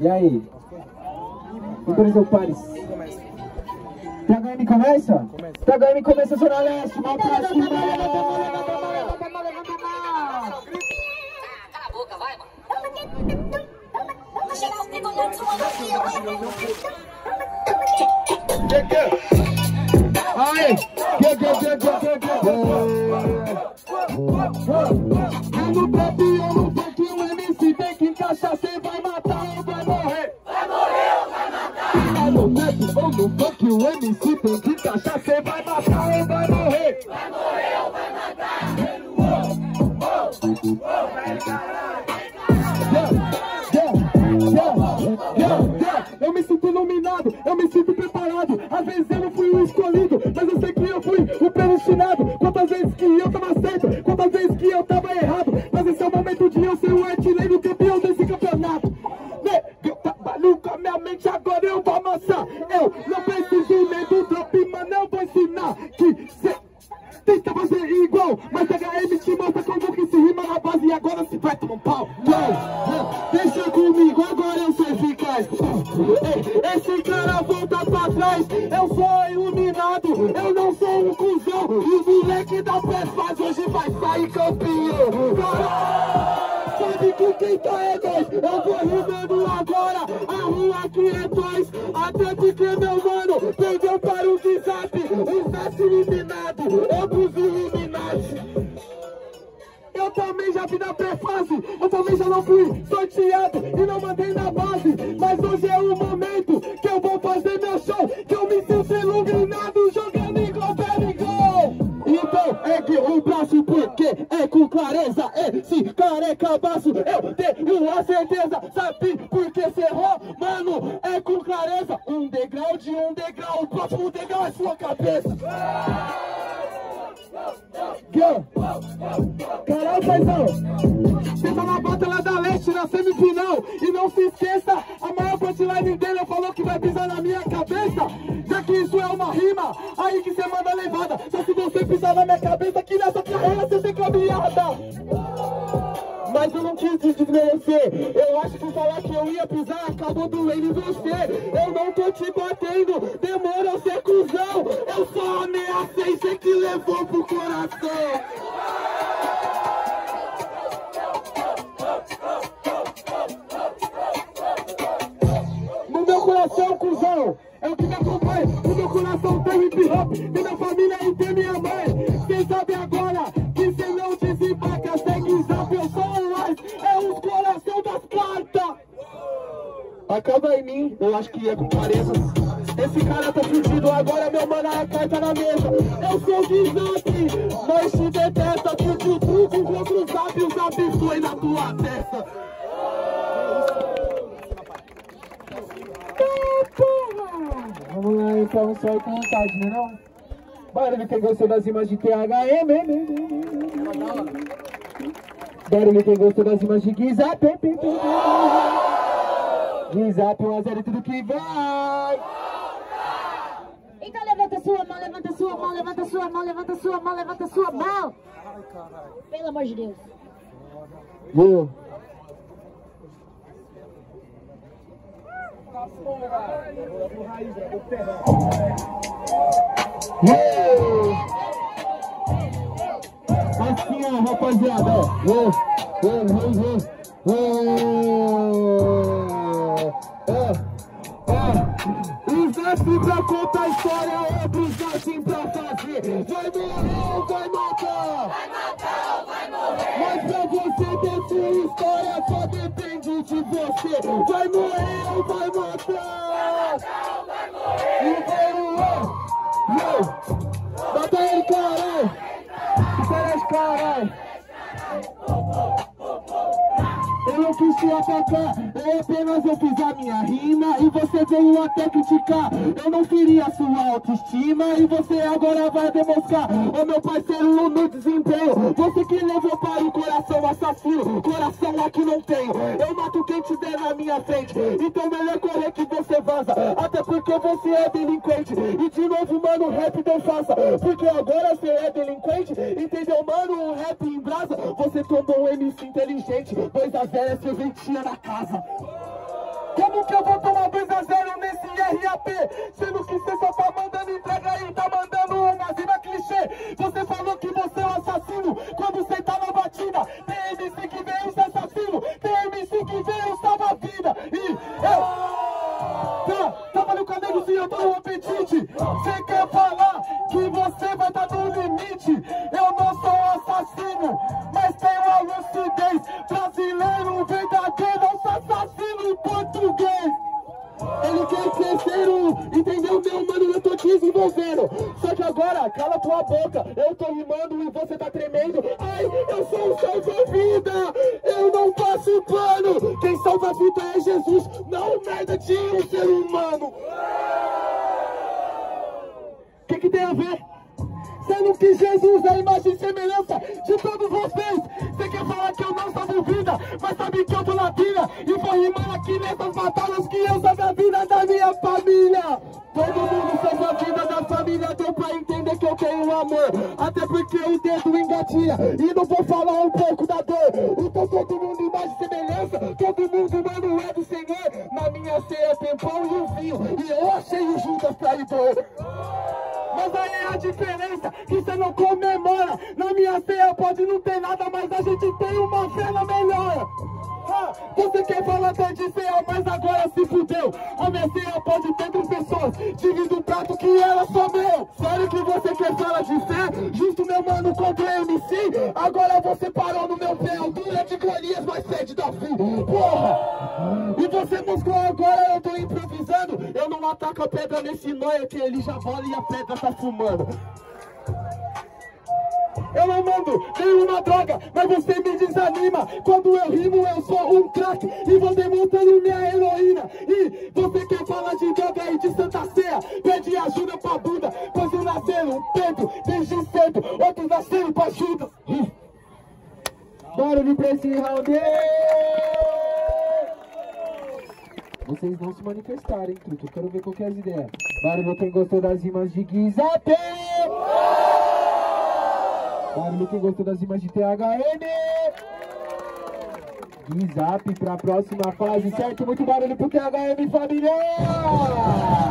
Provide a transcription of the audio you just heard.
E aí? Autorizou Pares. THM começa? THM começa Zona Leste, mal pra cima! Cala a boca, vai, mano. Vou cheirar o sua Aê! Que, que, que, que, que, que, Eu no trap, eu no funk, o MC tem que encaixar, trap ou deixa comigo, agora eu sou eficaz. Esse cara volta pra trás, eu sou iluminado, eu não sou um cuzão. E o moleque da pré-fase hoje vai sair campeão. Caralho! Sabe que quem tá é nós, eu vou rimando agora. A rua aqui é nós, até porque meu mano perdeu para o Zap, o Zap eliminado, ambos iluminados. Eu também já vi na pré-fase, não fui sorteado e não mandei na base. Mas hoje é o momento que eu vou fazer meu show, que eu me sinto iluminado jogando Perry Gol. Então ergue o braço porque é com clareza Esse careca-baço eu tenho a certeza Sabe por que você errou? Mano, é com clareza Um degrau de um degrau O próximo degrau é sua cabeça! Caralho, paizão! Tá na semifinal E não se esqueça, a maior punchline dele falou que vai pisar na minha cabeça. Já que isso é uma rima, aí que você manda levada. Só se você pisar na minha cabeça que nessa carreira você tem caminhada. Mas eu não quis desmerecer. Eu acho que falar que eu ia pisar acabou doendo em você. Eu não tô te batendo, demora ser cuzão. Eu só ameacei, cê que levou pro coração hop, minha família e tem minha mãe. Cê sabe agora que cê não desembarca, segue zap, eu sou o Lars, é os coração das cartas. Acaba em mim, eu acho que é com clareza. Esse cara tá fudido, agora meu mano a carta na mesa. Eu sou zap, nós te detesta, porque o truco contra o zap, o zap foi na tua testa. Então, só com vontade, né não? Barulho quem gostou das rimas de THM, hein. Barulho quem gostou das rimas de Guizap, hein, hein, hein, hein. Guizap, 1 a 0 tudo que vai! Então levanta sua mão, levanta sua mão, levanta sua mão, levanta sua mão, levanta sua mão. Pelo amor de Deus. Vou. Assim, ó, rapaziada, ó. Ô, ô, ô, ô, ô. Ó, ó. Pra contar a história, outros assim pra fazer. Vai morrer ou vai matar? Vai matar ou vai morrer? Mas pra você ter sua história só depende de você. Vai morrer ou vai matar? Ou vai morrer? Yo! Bota ele, caralho! Interesse, caralho! Não quis te atacar, eu apenas eu fiz a minha rima E você veio até criticar. Eu não queria sua autoestima E você agora vai demonstrar. Ô meu parceiro no desempenho Você que levou para o coração assassino Coração aqui não tenho Eu mato quem tiver na minha frente Então melhor correr que você vaza. Até porque você é delinquente. E de novo mano, rap não faça Porque agora você é delinquente Entendeu mano, o rap em brasa Você tomou um MC inteligente 2 a 0 é serventia na casa Como que eu vou tomar 2x0 nesse RAP? Sendo no limite? Eu não sou assassino, mas tenho a lucidez. Brasileiro verdadeiro, eu sou assassino em português. Ele quer cero, entendeu meu mano? Eu tô desenvolvendo. Só que agora, cala tua boca. Eu tô rimando e você tá tremendo. Ai, eu sou o salva-vida. Eu não faço plano. Quem salva a vida é Jesus, não merda de um ser humano. O que, que tem a ver? Sendo que Jesus é a imagem e semelhança de todos vocês. Você quer falar que eu não salvo vida, mas sabe que eu tô na pilha. E vou rimar aqui nessas batalhas que eu salvo a vida da minha família. Todo mundo salva a vida da família, deu pra entender que eu tenho amor. Até porque o dedo engatilha. E não vou falar um pouco da dor. Então todo mundo imagem e semelhança. Todo mundo, mano, é do Senhor. Na minha ceia tem pão e o vinho. E eu achei o Judas traidor. Mas aí é a diferença que você não comemora. Na minha ceia pode não ter nada, mas a gente tem uma fé na melhora. Você quer falar até de ceia, mas agora se fudeu. A minha ceia pode ter três pessoas. Divide um prato que ela só meu. Sério que você quer falar de fé? Justo meu mano contra MC. Agora você parou no meu pé. Altura de Golias, mas sede da fim. Porra! E você buscou agora, eu tô improvisando. Eu não ataco a pedra nesse noia que ele já bola e a pedra tá fumando. Eu não mando nenhuma droga, mas você me desanima. Quando eu rimo, eu sou um craque. E vou demontando minha heroína. E você quer falar de droga e de Santa Ceia? Pede ajuda pra bunda. Pois um nasceram Pedro desde cedo. Outros nasceram pra Judas. Barulho pra esse round. Vocês não se manifestarem, truque. Eu quero ver qualquer ideia. Barulho quem gostou das rimas de Guizate. Barulho quem gostou das rimas de THN. Guizap pra próxima fase, certo? Muito barulho pro THM, família!